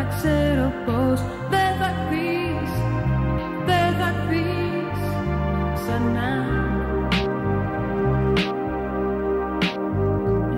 να ξέρω πως δεν θα πεις, δεν θα πεις ξανά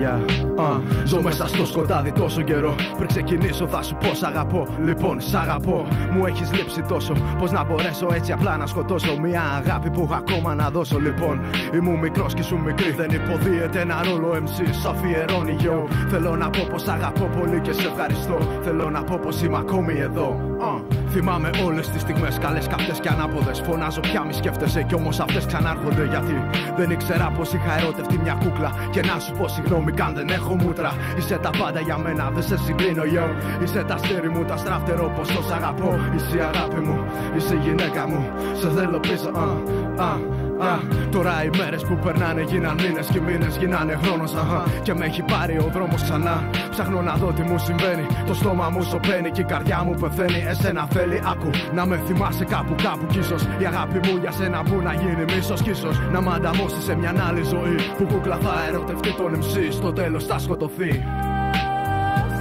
Yeah. Uh. Ζω μέσα στο σκοτάδι τόσο καιρό. Πριν ξεκινήσω, θα σου πω σ' αγαπώ. Λοιπόν, σ' αγαπώ. Μου έχεις λείψει τόσο. Πώς να μπορέσω έτσι απλά να σκοτώσω μια αγάπη που έχω ακόμα να δώσω. Λοιπόν, ήμουν μικρός και σου μικρή. Δεν υποδίεται ένα ρόλο MC. Σ' αφιερώνει, yo. Θέλω να πω πως αγαπώ πολύ και σε ευχαριστώ. Θέλω να πω πως είμαι ακόμη εδώ. Uh. Θυμάμαι όλες τις στιγμές, καλές καυτές και ανάποδες. Φωνάζω πια μη σκέφτεσαι κι όμως αυτές ξανάρχονται. Γιατί δεν ήξερα πως είχα ερωτευτεί μια κούκλα. Και να σου πω συγγνώμη, καν δεν έχω μούτρα. Είσαι τα πάντα για μένα, δεν σε συγκρίνω, yo. Είσαι τα στέρι μου, τα στράφτερο, πως σ' αγαπώ. Είσαι η αγάπη μου, είσαι η γυναίκα μου. Σε θέλω πίσω, uh, uh. Α, τώρα οι μέρες που περνάνε γίναν μήνες και μήνες γίνανε χρόνος. Και με έχει πάρει ο δρόμος ξανά. Ψάχνω να δω τι μου συμβαίνει. Το στόμα μου σωπαίνει και η καρδιά μου πεθαίνει. Εσένα θέλει, άκου να με θυμάσαι κάπου κάπου. Κι ίσω η αγάπη μου για σένα που να γίνει μίσος. Κι ίσω να μ' ανταμώσει σε μια άλλη ζωή. Που κούκλα θα ερωτευτεί τον MC. Στο τέλος θα σκοτωθεί.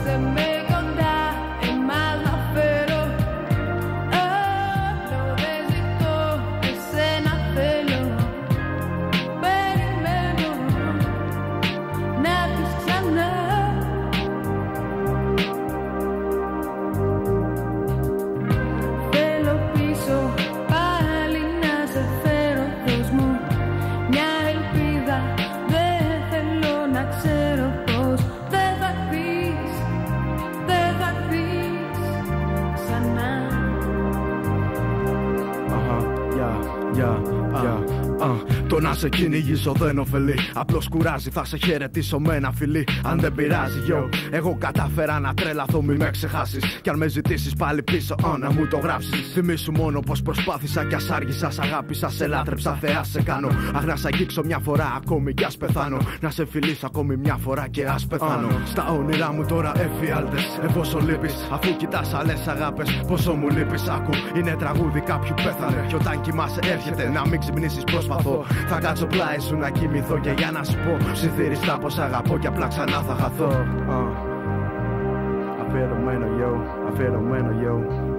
Σε yeah, uh, yeah, uh. Το να σε κυνηγήσω δεν ωφελεί. Απλώς κουράζει, θα σε χαιρετήσω με ένα φιλί. Αν δεν πειράζει, yo. Εγώ κατάφερα να τρελαθώ, μη με ξεχάσεις. Κι αν με ζητήσεις πάλι πίσω, oh, να μου το γράψεις. Θυμήσου μόνο πως προσπάθησα κι ας άργησα. Σ' αγάπησα, σε λάτρεψα, θεά σε κάνω. Αχ, να σ' αγγίξω μια φορά ακόμη κι ας πεθάνω. Να σε φιλήσω ακόμη μια φορά και ας πεθάνω. Στα όνειρά μου τώρα εφιάλτες. Εφόσον λείπεις, αφού κοιτάς άλλες αγάπες, πόσο μου λείπεις, άκου. Είναι τραγούδι κάποιου πέθανε. Κι όταν κοιμάσαι έρχεται να μην ξυπνήσεις, προσπαθώ. Θα κάτσω πλάι σου να κοιμηθώ και για να σου πω Ψιθύριστα πως αγαπώ και απλά ξανά θα χαθώ. Uh. Αφιερωμένο yo, αφιερωμένο yo